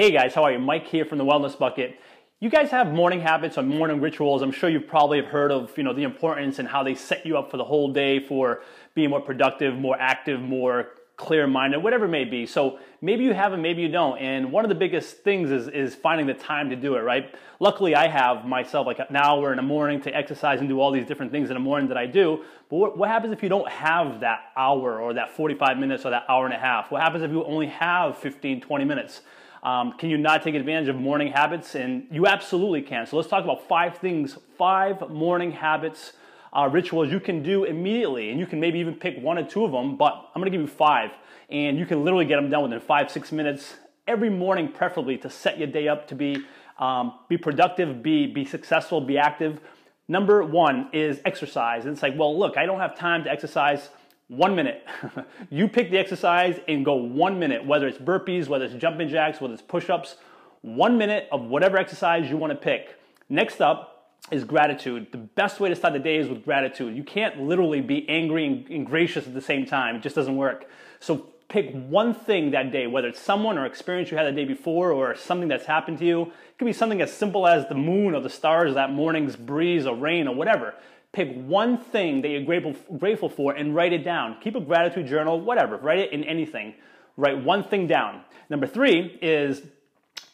Hey guys, how are you? Mike here from the Wellness Bucket. You guys have morning habits or morning rituals. I'm sure you probably have heard of, you know, the importance and how they set you up for the whole day for being more productive, more active, more clear minded, whatever it may be. So maybe you have them, maybe you don't. And one of the biggest things is, is finding the time to do it, right? Luckily, I have myself like an hour in the morning to exercise and do all these different things in the morning that I do. But what, what happens if you don't have that hour or that 45 minutes or that hour and a half? What happens if you only have 15, 20 minutes? Um, can you not take advantage of morning habits? And you absolutely can. So let's talk about five things, five morning habits, uh, rituals you can do immediately. And you can maybe even pick one or two of them, but I'm gonna give you five. And you can literally get them done within five, six minutes every morning, preferably to set your day up to be, um, be productive, be, be successful, be active. Number one is exercise. And it's like, well, look, I don't have time to exercise one minute. you pick the exercise and go one minute, whether it's burpees, whether it's jumping jacks, whether it's push ups, one minute of whatever exercise you want to pick. Next up is gratitude. The best way to start the day is with gratitude. You can't literally be angry and, gracious at the same time, it just doesn't work. So pick one thing that day, whether it's someone or experience you had the day before or something that's happened to you. It could be something as simple as the moon or the stars, that morning's breeze or rain or whatever. Pick one thing that you're grateful, grateful for and write it down. Keep a gratitude journal, whatever. Write it in anything. Write one thing down. Number three is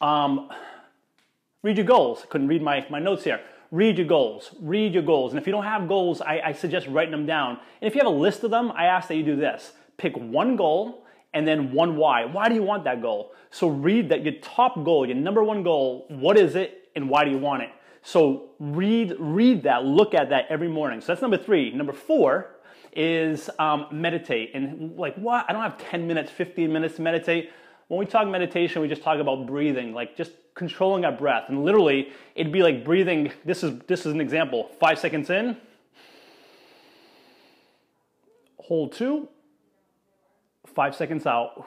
um, read your goals. Couldn't read my, my notes here. Read your goals. Read your goals. And if you don't have goals, I, I suggest writing them down. And if you have a list of them, I ask that you do this. Pick one goal and then one why. Why do you want that goal? So read that your top goal, your number one goal, what is it and why do you want it? So read, read that, look at that every morning. So that's number three. Number four is um, meditate. And like, what? I don't have 10 minutes, 15 minutes to meditate. When we talk meditation, we just talk about breathing, like just controlling our breath. And literally, it'd be like breathing. This is this is an example. Five seconds in, hold two, five seconds out.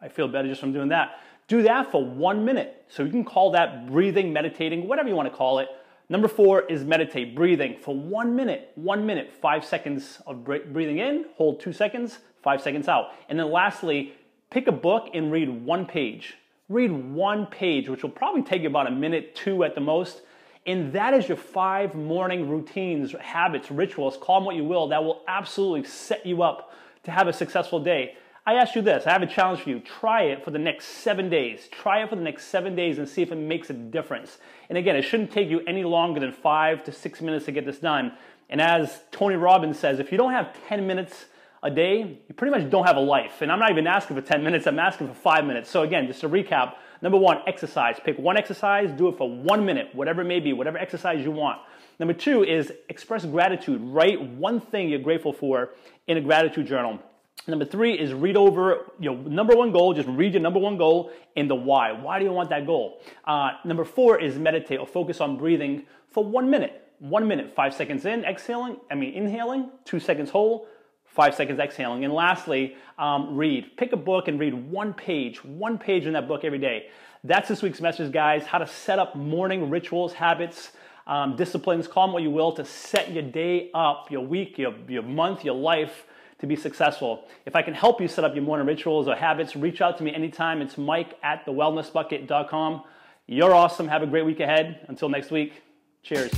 I feel better just from doing that. Do that for one minute. So you can call that breathing, meditating, whatever you want to call it. Number four is meditate, breathing for one minute, one minute, five seconds of breathing in, hold two seconds, five seconds out. And then lastly, pick a book and read one page. Read one page, which will probably take you about a minute, two at the most. And that is your five morning routines, habits, rituals, call them what you will, that will absolutely set you up to have a successful day. I ask you this, I have a challenge for you. Try it for the next seven days. Try it for the next seven days and see if it makes a difference. And again, it shouldn't take you any longer than five to six minutes to get this done. And as Tony Robbins says, if you don't have 10 minutes a day, you pretty much don't have a life. And I'm not even asking for 10 minutes, I'm asking for five minutes. So again, just to recap, number one, exercise. Pick one exercise, do it for one minute, whatever it may be, whatever exercise you want. Number two is express gratitude. Write one thing you're grateful for in a gratitude journal. Number three is read over your number one goal. Just read your number one goal and the why. Why do you want that goal? Uh, number four is meditate or focus on breathing for one minute. One minute, five seconds in, exhaling, I mean, inhaling, two seconds hold, five seconds exhaling. And lastly, um, read. Pick a book and read one page, one page in that book every day. That's this week's message, guys. How to set up morning rituals, habits, um, disciplines, call them what you will, to set your day up, your week, your, your month, your life to be successful. If I can help you set up your morning rituals or habits, reach out to me anytime. It's mike at thewellnessbucket.com. You're awesome. Have a great week ahead. Until next week, cheers.